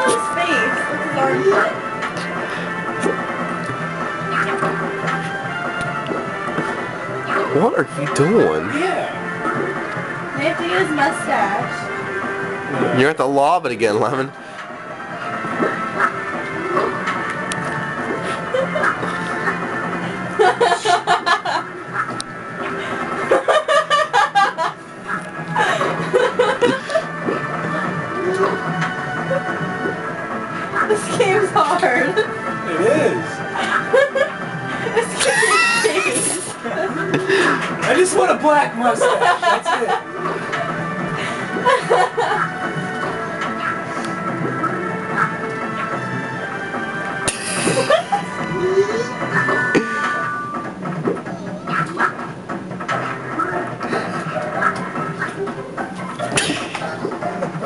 on his face. Look at his. What are you doing? Yeah. They have to get his mustache. You're at the it again, Lemon. This game's hard. It is. this game is I just want a black mustache. That's it.